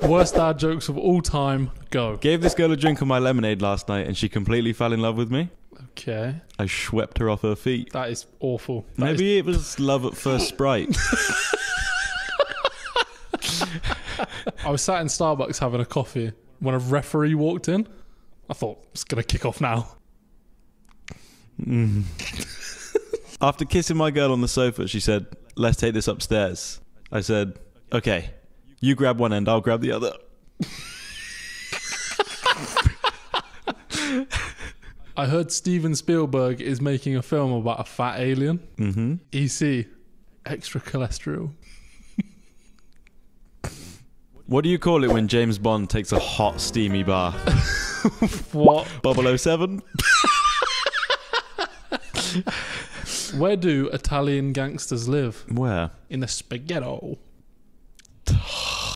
Worst dad jokes of all time. Go. Gave this girl a drink of my lemonade last night and she completely fell in love with me. Okay. I swept her off her feet. That is awful. That is- Maybe it was love at first sprite. I was sat in Starbucks having a coffee when a referee walked in. I thought it's gonna kick off now. Mm. After kissing my girl on the sofa, she said, Let's take this upstairs. I said, Okay, you grab one end, I'll grab the other. I heard Steven Spielberg is making a film about a fat alien. Mm-hmm. EC, extra cholesterol. What do you call it when James Bond takes a hot, steamy bath? What? Bubble 07? Where do Italian gangsters live? Where? In the spaghetto.